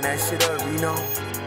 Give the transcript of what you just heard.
Turn that shit up, you know.